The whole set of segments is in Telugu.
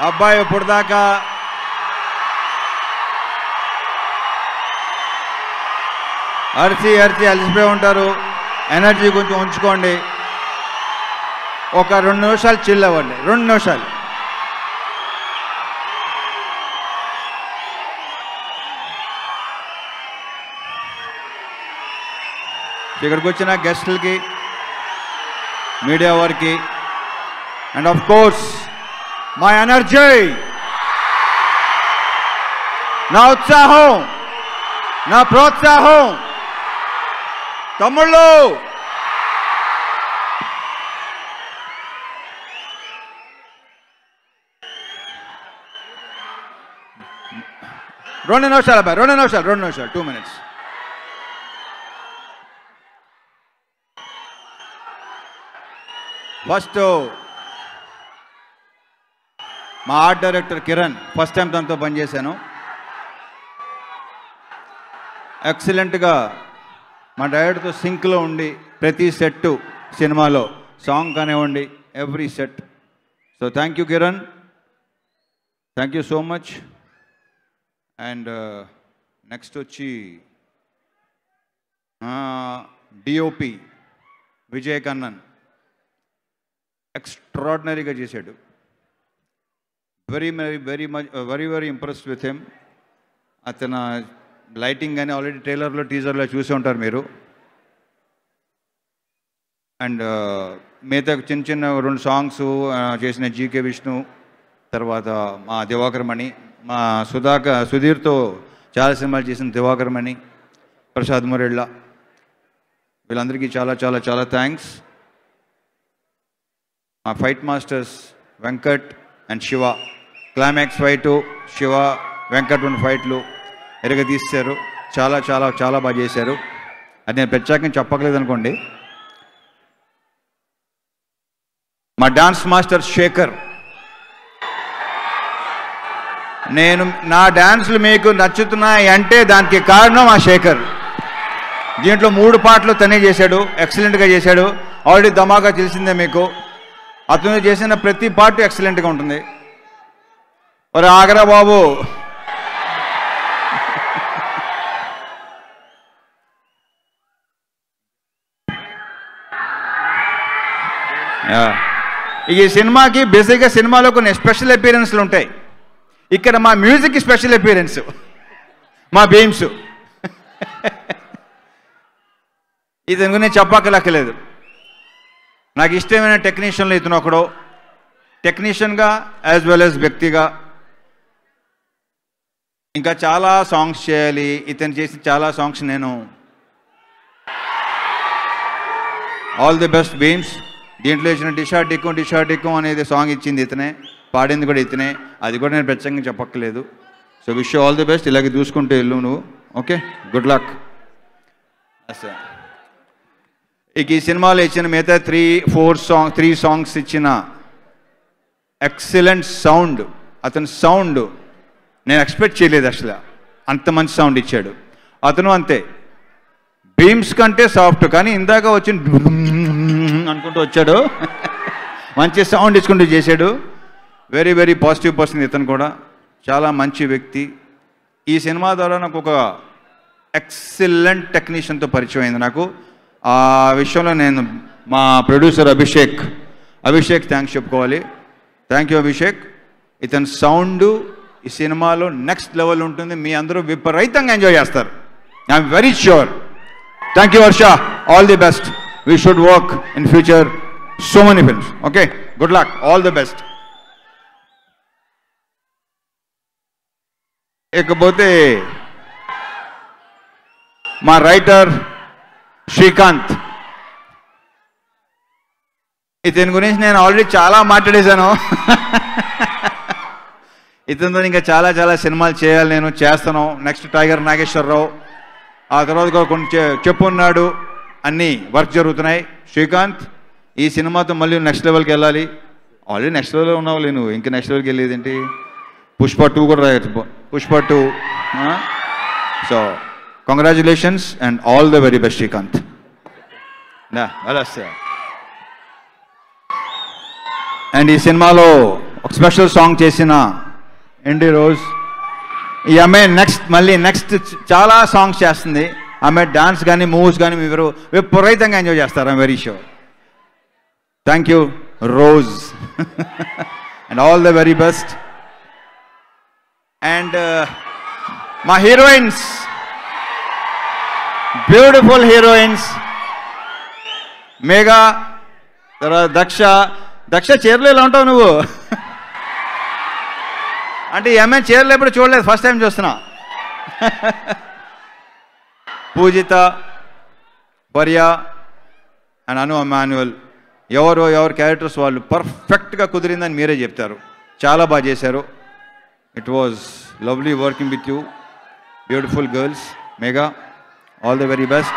అబ్బాయి ఇప్పుడు దాకా అరిచి అరిచి అలసిపోయి ఉంటారు. ఎనర్జీ కొంచెం ఉంచుకోండి. ఒక రెండు నిమిషాలు చిల్ అవ్వండి. రెండు నిమిషాలు. ఇక్కడికి వచ్చిన గెస్టులకి మీడియా వారికి and of course my energy నా ఉత్సాహం నా ప్రోత్సాహం తమ్ముళ్ళు రెండు నిమిషాలు అబ్బాయి రెండు నిమిషాలు రెండు నిమిషాలు టూ మినిట్స్ ఫస్ట్ మా art director Kiran first time తనతో పనిచేశాను ఎక్సలెంట్గా మా డైరెక్టర్తో సింక్లో ఉండి ప్రతి సెట్ సినిమాలో సాంగ్ కానివ్వండి every set. So thank you Kiran. Thank you so much. And uh, next వచ్చి డిఓపి విజయ్ కన్నన్ ఎక్స్ట్రాడినరీగా చేశాడు. Very very very much very very impressed with him అతను లైటింగ్ కానీ ఆల్రెడీ ట్రైలర్లో టీజర్లో చూసి ఉంటారు మీరు. అండ్ uh, మిగతా చిన్న చిన్న రెండు సాంగ్స్ చేసిన జీకే విష్ణు తర్వాత మా దివాకరమణి మా సుధాకర్ సుధీర్తో చాలా సినిమాలు చేసిన దివాకరమణి ప్రసాద్ మురెళ్ళ వీళ్ళందరికీ చాలా చాలా చాలా థ్యాంక్స్ మా fight masters Venkat and Shiva climax fight Shiva Venkat ఉన్న ఫైట్లు ఎరగ చాలా చాలా చాలా బాగా చేశారు. అది నేను ప్రత్యేకంగా చెప్పకలేదు అనుకోండి మా డాన్స్ మాస్టర్ శేఖర్ నేను నా డాన్సులు మీకు నచ్చుతున్నాయి అంటే దానికి కారణం ఆ శేఖర్. దీంట్లో మూడు పాటలు తనే చేశాడు ఎక్సలెంట్గా చేశాడు. ఆల్రెడీ ధమాగా తెలిసిందే మీకు. అతను చేసిన ప్రతి పార్ట్ ఎక్సలెంట్గా ఉంటుంది. మరి ఆగరా బాబు. ఈ సినిమాకి బేసిక్గా సినిమాలో కొన్ని స్పెషల్ అపీరెన్స్లు ఉంటాయి. ఇక్కడ మా మ్యూజిక్ స్పెషల్ అపీరెన్స్. మా బీమ్స్. ఇది గురించి చెప్పక్కలక్కలేదు నాకు ఇష్టమైన టెక్నీషియన్లు ఇతను ఒకడు. టెక్నీషియన్గా యాజ్ వెల్ యాజ్ వ్యక్తిగా. ఇంకా చాలా సాంగ్స్ చేయాలి. ఇతను చేసిన చాలా సాంగ్స్ నేను ఆల్ ది బెస్ట్ బీమ్స్ దీంట్లో ఇచ్చిన డిషా డిక్కు డిషా డిక్కు అనేది సాంగ్ ఇచ్చింది ఇతనే. పాడింది కూడా ఇతనే. అది కూడా నేను ప్రత్యేకంగా చెప్పక్కలేదు so wish all the best ఇలాగే చూసుకుంటూ వెళ్ళు నువ్వు. ఓకే గుడ్ లక్ సార్ ఇక ఈ సినిమాలో ఇచ్చిన మిగతా three four song three songs ఇచ్చిన ఎక్సలెంట్ సౌండ్ అతని సౌండ్ నేను ఎక్స్పెక్ట్ చేయలేదు అసలు. అంత మంచి సౌండ్ ఇచ్చాడు. అతను అంతే. బీమ్స్ కంటే సాఫ్ట్ కానీ ఇందాక వచ్చి అనుకుంటూ వచ్చాడు. మంచి సౌండ్ ఇచ్చుకుంటూ చేశాడు. వెరీ వెరీ పాజిటివ్ పర్సన్ ఇతను కూడా. చాలా మంచి వ్యక్తి. ఈ సినిమా ద్వారా నాకు ఒక ఎక్సలెంట్ టెక్నీషియన్తో పరిచయం అయింది నాకు. ఆ విషయంలో నేను మా ప్రొడ్యూసర్ అభిషేక్. అభిషేక్ థ్యాంక్స్ చెప్పుకోవాలి. Thank you Abhishek. ఇతని సౌండ్ ఈ సినిమాలో నెక్స్ట్ లెవెల్ ఉంటుంది. మీ అందరూ విపరీతంగా ఎంజాయ్ చేస్తారు. I'm very sure thank you Varsha all the best we should work in future so many films okay good luck all the best ఇకపోతే మా రైటర్ శ్రీకాంత్. ఇతని గురించి నేను ఆల్రెడీ చాలా మాట్లాడేశాను. ఇతనితో ఇంకా చాలా చాలా సినిమాలు చేయాలి నేను చేస్తాను. Next Tiger Nageswara Rao. ఆ తర్వాత కొన్ని చె- చెప్పున్నాడు అన్నీ వర్క్ జరుగుతున్నాయి. శ్రీకాంత్ ఈ సినిమాతో మళ్ళీ నెక్స్ట్ లెవెల్కి వెళ్ళాలి. ఆల్రెడీ నెక్స్ట్ లెవెల్లో ఉన్నావు నువ్వు. ఇంకా నెక్స్ట్ లెవెల్కి వెళ్ళేది ఏంటి? పుష్ప టూ కూడా రాయొచ్చు Pushpa two. So congratulations and all the very best Srikanth. Well sir and ఈ సినిమాలో ఒక స్పెషల్ సాంగ్ చేసిన ఎండి రోజ్. ఈ అమ్మాయి నెక్స్ట్ మళ్ళీ నెక్స్ట్ చాలా సాంగ్స్ చేస్తుంది. ఆమె డాన్స్ కానీ మూవ్స్ కానీ మీరు విపరీతంగా ఎంజాయ్ చేస్తారు ఆమె very sure thank you Rose and all the very best and మా హీరోయిన్స్ బ్యూటిఫుల్ హీరోయిన్స్ మేఘా తర్వాత దక్ష. దక్ష చీరలు ఎలా ఉంటావు నువ్వు? అంటే ఈ అమ్మాయి చీరలు ఎప్పుడు చూడలేదు ఫస్ట్ టైం చూస్తున్నా. పూజిత పర్య అండ్ అను మాన్యువల్ ఎవరు ఎవరు క్యారెక్టర్స్ వాళ్ళు పర్ఫెక్ట్గా కుదిరిందని మీరే చెప్తారు. చాలా బాగా చేశారు. It was lovely working with you beautiful girls Megha all the very best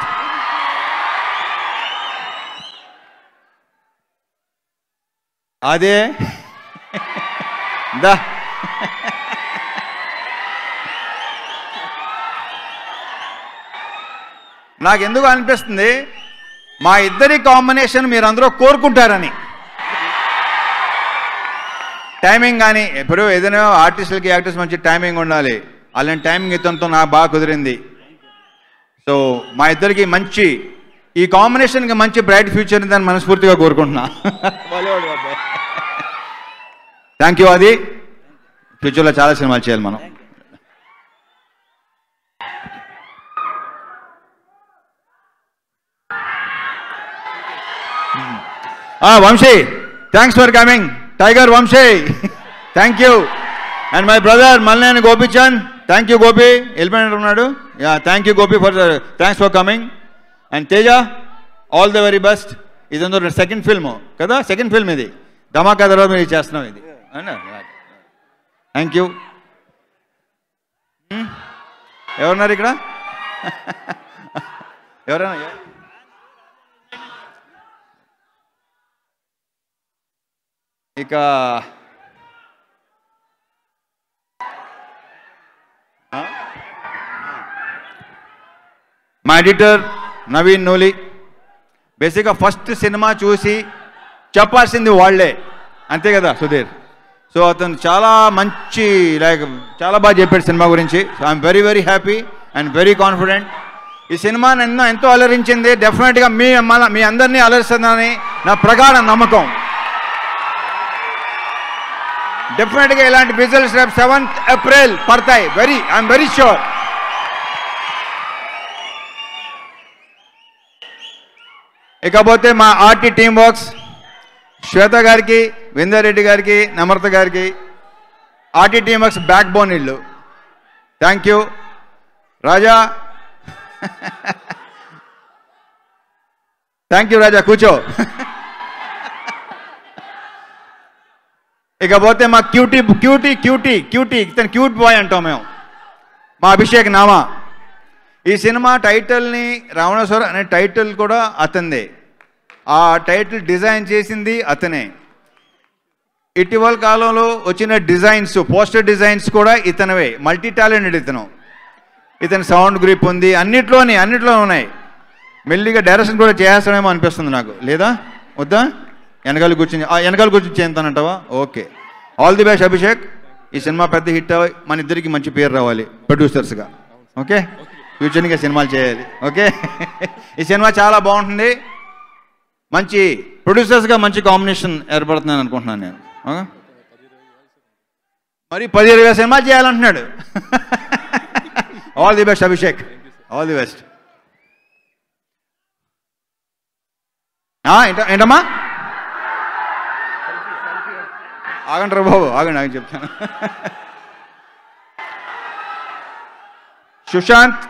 అదే. దా. నాకు ఎందుకు అనిపిస్తుంది? మా ఇద్దరి కాంబినేషన్ మీరు అందరూ కోరుకుంటారని. టైమింగ్ కానీ ఇప్పుడు ఏదైనా ఆర్టిస్టులకి యాక్టర్స్ మంచి టైమింగ్ ఉండాలి. అలాంటి టైమింగ్ ఇతనితో నాకు బాగా కుదిరింది. సో మా ఇద్దరికి మంచి ఈ కాంబినేషన్కి మంచి బ్రైట్ ఫ్యూచర్ ఉందని మనస్ఫూర్తిగా కోరుకుంటున్నా. థ్యాంక్ యూ అది ఫ్యూచర్లో చాలా సినిమాలు చేయాలి మనం. Vamsi thanks for coming Tiger Vamsi thank you and my brother Malleni Gopichand thank you Gopi. వెళ్ళిపోయినట్టు ఉన్నాడు. Yeah thank you Gopi for thanks for coming and Teja all the very best ఇది సెకండ్ ఫిల్మ్ కదా? సెకండ్ ఫిల్మ్ ఇది. ధమాకా తర్వాత మీరు చేస్తున్నాం ఇది. Thank you hmm? ఎవరున్నారు ఇక్కడ? ఎవరైనా ఇక మా ఎడిటర్ నవీన్ నూలి. బేసిక్గా ఫస్ట్ సినిమా చూసి చెప్పాల్సింది వాళ్ళే అంతే కదా సుధీర్? సో అతను చాలా మంచి లైక్ చాలా బాగా చెప్పాడు సినిమా గురించి. So I'm very very happy and very confident ఈ సినిమా నన్ను ఎంతో అలరించింది. డెఫినెట్గా మీ మన మీ అందరినీ అలరిస్తుందని నా ప్రగాఢ నమ్మకం. డెఫినెట్గా ఇలాంటి విజువల్స్ రేపు సెవెంత్ ఏప్రిల్ పడతాయి. వెరీ ఐఎమ్ వెరీ షూర్ ఇకపోతే మా ఆర్టీ టీమ్ వర్క్స్ శ్వేత గారికి విందారెడ్డి గారికి నమ్రత గారికి ఆర్టీ బ్యాక్ బోన్ ఇల్లు. Thank you Raja. Thank you Raja. కూర్చో. ఇకపోతే మా క్యూటీ క్యూటీ క్యూటీ క్యూటీ ఇతను క్యూట్ బాయ్ అంటాం మేము. మా అభిషేక్ నామా. ఈ సినిమా టైటిల్ని రావణేశ్వర అనే టైటిల్ కూడా అతందే ఆ టైటిల్ డిజైన్ చేసింది అతనే. ఇటీవల కాలంలో వచ్చిన డిజైన్స్ పోస్టర్ డిజైన్స్ కూడా ఇతనవే. మల్టీ టాలెంటెడ్ ఇతను. ఇతని సౌండ్ గ్రిప్ ఉంది అన్నిట్లోని అన్నిట్లో ఉన్నాయి. మెల్లిగా డైరెక్షన్ కూడా చేస్తాడేమో అనిపిస్తుంది నాకు. లేదా? వద్దా? వెనకాల కూర్చుని ఆ, వెనకాల కూర్చుని చేస్తానంటావా? Okay. All the best Abhishek. ఈ సినిమా పెద్ద హిట్ మన ఇద్దరికి మంచి పేరు రావాలి. ప్రొడ్యూసర్స్గా. ఓకే? ఫ్యూచర్గా సినిమాలు చేయాలి. ఓకే? ఈ సినిమా చాలా బాగుంటుంది. మంచి ప్రొడ్యూసర్స్గా మంచి కాంబినేషన్ ఏర్పడుతున్నాను అనుకుంటున్నాను నేను. మరి పది ఇరవై సినిమాలు చేయాలంటున్నాడు. All the best Abhishek all the best ఏంట ఏంటమ్మా? ఆగండి రా బాబు ఆగండి ఆగండి చెప్తాను. సుశాంత్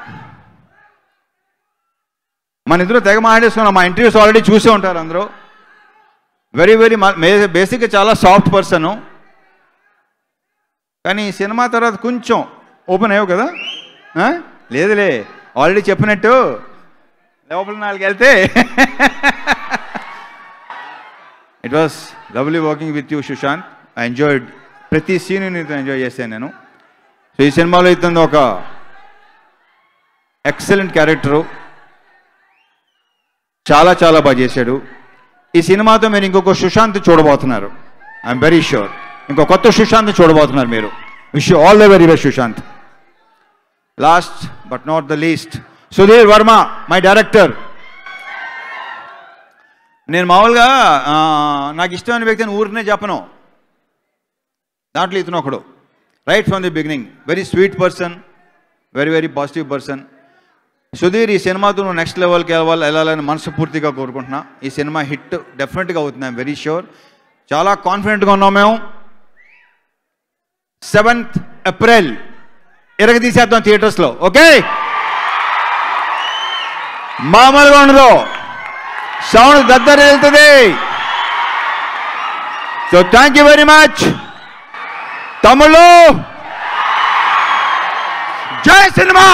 మన ఇద్దరు తెగ మాట్లాడేసుకున్నాం. మా ఇంటర్వ్యూస్ ఆల్రెడీ చూసే ఉంటారు అందరూ. వెరీ వెరీ బేసిక్గా చాలా సాఫ్ట్ పర్సన్ కానీ ఈ సినిమా తర్వాత కొంచెం ఓపెన్ అయ్యావు కదా? లేదులే. ఆల్రెడీ చెప్పినట్టు లోపల నాలుగు వెళ్తే. It was lovely working with you Sushant I enjoyed ప్రతి సీన్ నీతో ఎంజాయ్ చేశాను నేను. సో ఈ సినిమాలో ఇతను ఒక ఎక్సలెంట్ క్యారెక్టరు చాలా చాలా బాగా చేశాడు. ఈ సినిమాతో మీరు ఇంకొక సుశాంత్ చూడబోతున్నారు. ఐఎమ్ వెరీ షూర్ ఇంకో కొత్త సుశాంత్ చూడబోతున్నారు మీరు. Wish all the very best Sushant. Last but not the least Sudheer Varma my director నేను మామూలుగా నాకు ఇష్టమైన వ్యక్తిని ఊరినే చెప్పను. దాంట్లో ఇతను ఒకడు. Right from the beginning very sweet person very very positive person Sudheer ఈ సినిమాతో నువ్వు నెక్స్ట్ లెవెల్కి వెళ్ళాలి వెళ్ళాలని మనస్ఫూర్తిగా కోరుకుంటున్నా. ఈ సినిమా హిట్ డెఫినెట్గా అవుతుంది ఐమ్ వెరీ షూర్ చాలా కాన్ఫిడెంట్గా ఉన్నాం మేము. సెవెంత్ ఏప్రిల్ ఇరగ తీసేద్దాం థియేటర్స్లో ఓకే మామూలుగా ఉండదు. సౌండ్ దద్దరి వెళ్తుంది. So thank you very much తమ్ముళ్ళు! జై సినిమా!